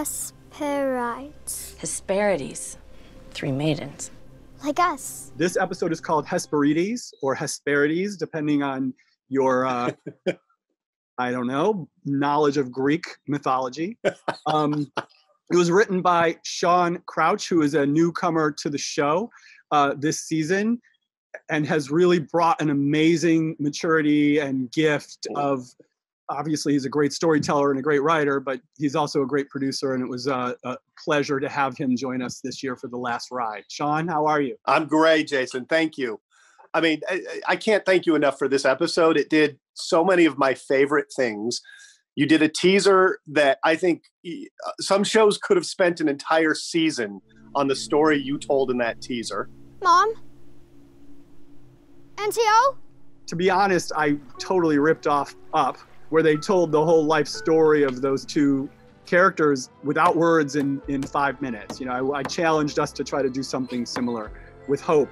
Hesperides. Hesperides. Three maidens. Like us. This episode is called Hesperides or Hesperides, depending on your, uh, I don't know, knowledge of Greek mythology. Um, it was written by Sean Crouch, who is a newcomer to the show uh, this season and has really brought an amazing maturity and gift of obviously he's a great storyteller and a great writer but he's also a great producer and it was a, a pleasure to have him join us this year for the last ride sean how are you I'm great, Jason. Thank you. I mean, I, I can't thank you enough for this episode. It did so many of my favorite things. You did a teaser that I think uh, some shows could have spent an entire season on the story you told in that teaser. Mom? NTO? to be honest i totally ripped off up where they told the whole life story of those two characters without words in in five minutes you know I, I challenged us to try to do something similar with hope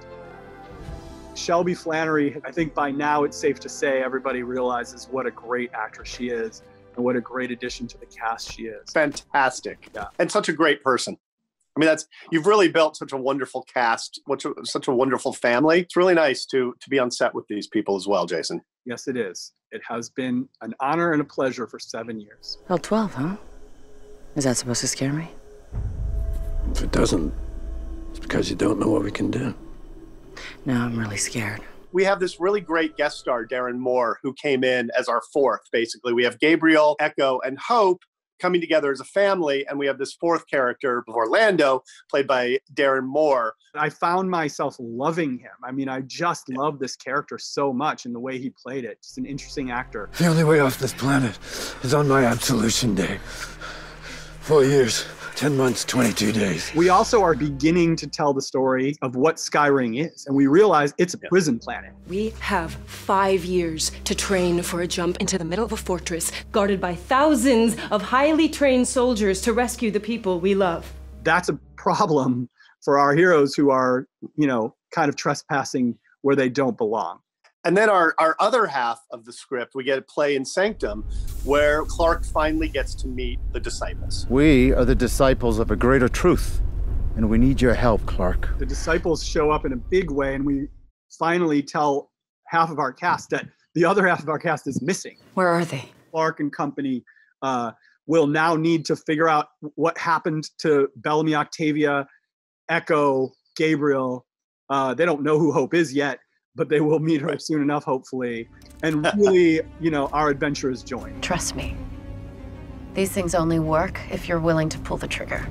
shelby flannery i think by now it's safe to say everybody realizes what a great actress she is and what a great addition to the cast she is Fantastic. Yeah. And such a great person. I mean, that's you've really built such a wonderful cast, such a, such a wonderful family. It's really nice to to be on set with these people as well, Jason. Yes it is it has been an honor and a pleasure for seven years Well, 12, huh? Is that supposed to scare me? If it doesn't, it's because you don't know what we can do. No, I'm really scared. we have this really great guest star, Darren Moore, who came in as our fourth, basically. We have Gabriel, Echo, and Hope coming together as a family, and we have this fourth character, Orlando, played by Darren Moore. I found myself loving him. I mean, I just love this character so much and the way he played it. Just an interesting actor. The only way off this planet is on my absolution day. Four years, 10 months, 22 days. We also are beginning to tell the story of what Skyring is, and we realize it's a prison planet. We have five years to train for a jump into the middle of a fortress guarded by thousands of highly trained soldiers to rescue the people we love. That's a problem for our heroes who are, you know, kind of trespassing where they don't belong. And then our, our other half of the script, we get a play in Sanctum, where Clarke finally gets to meet the disciples. We are the disciples of a greater truth, and we need your help, Clarke. The disciples show up in a big way, and we finally tell half of our cast that the other half of our cast is missing. Where are they? Clarke and company uh, will now need to figure out what happened to Bellamy Octavia, Echo, Gabriel. Uh, they don't know who Hope is yet, but they will meet her soon enough, hopefully. And really, you know, our adventurers join. Trust me. These things only work if you're willing to pull the trigger.